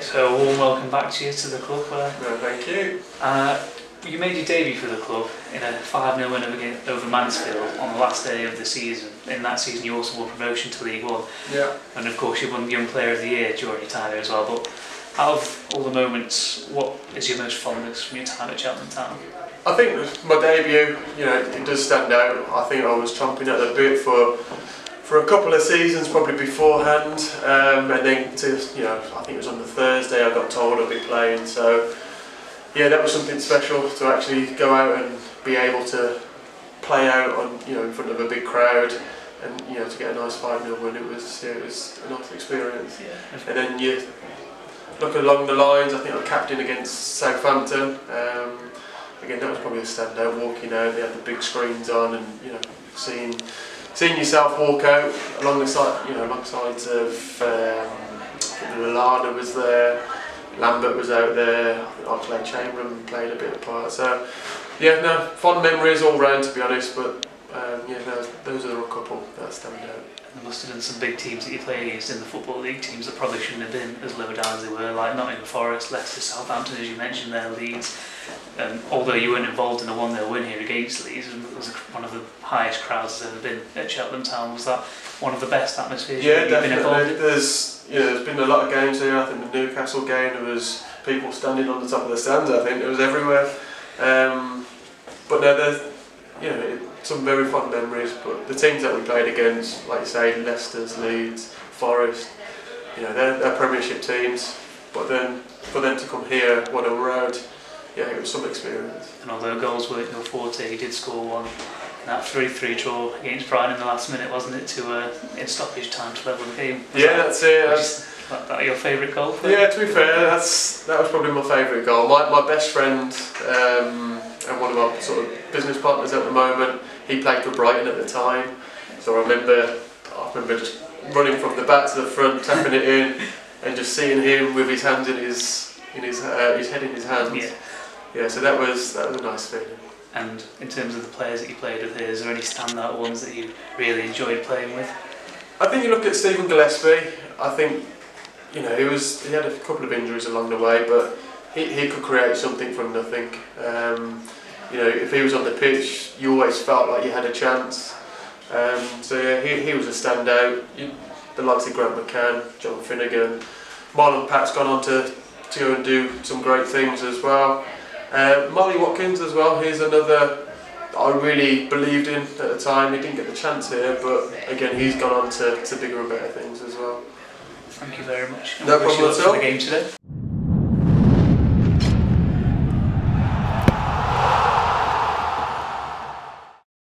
So a warm welcome back to you to the club. Uh, No, thank you. uh, you made your debut for the club in a 5-0 win over, over Mansfield on the last day of the season. In that season you also won promotion to League One. Yeah. And of course you won Young Player of the Year during your time there as well. But out of all the moments, what is your most fondness from your time at Cheltenham Town? I think my debut, you know, it does stand out. I think I was chomping at the bit for for a couple of seasons probably beforehand, um, and then to you know, I think it was on the Thursday I got told I'd be playing. So yeah, that was something special to actually go out and be able to play out on you know in front of a big crowd, and you know to get a nice five 0 win. It was yeah, it was a nice experience. Yeah. And then you look along the lines, I think I captain against Southampton. Um, again, that was probably a standout, walking out, they had the big screens on and, you know, seeing seeing yourself walk out along the side, you know, alongside of um, Lallana was there, Lambert was out there, Oxlade Chamberlain played a bit of part. So, yeah, no, fond memories all round to be honest, but um, yeah, no, those are a couple that stand out. There must have been some big teams that you played against in the Football League, teams that probably shouldn't have been as low down as they were, like Nottingham Forest, Leicester, Southampton, as you mentioned there, Leeds. Um, although you weren't involved in the 1 0 win here against Leeds, it was one of the highest crowds there's ever been at Cheltenham Town. Was that one of the best atmospheres Yeah, you've been involved definitely. in? There's you know, there's been a lot of games here. I think the Newcastle game there was people standing on the top of the stands. I think it was everywhere. Um, but no, there's you know some very fond memories. But the teams that we played against, like you say, Leicester's, Leeds, Forest, you know they're, they're Premiership teams. But then for them to come here, what a road. Yeah, it was some experience. And although goals weren't your forte, you did score one that 3 3 draw against Brighton in the last minute, wasn't it, to uh, in stoppage time to level the game? Was Yeah, that, that's it. That's, that, that your favourite goal? for Yeah, to be fair, that's that was probably my favourite goal. My, my best friend um, and one of my sort of business partners at the moment, he played for Brighton at the time. So I remember, I remember just running from the back to the front, tapping it in, and just seeing him with his hands in his in his uh, his head in his hands. Yeah. Yeah, so that was that was a nice feeling. And in terms of the players that you played with here, is there any standout ones that you really enjoyed playing with? I think you look at Steven Gillespie. I think you know he was he had a couple of injuries along the way, but he, he could create something from nothing. Um, you know, if he was on the pitch, you always felt like you had a chance. Um, so yeah, he, he was a standout. You, the likes of Grant McCann, John Finnigan, Marlon Pack's gone on to, to go and do some great things as well. Uh, Molly Watkins as well. He's another I really believed in at the time. He didn't get the chance here, but again, he's gone on to, to bigger and better things as well. Thank you very much. And No we wish you problem at for all. the game today.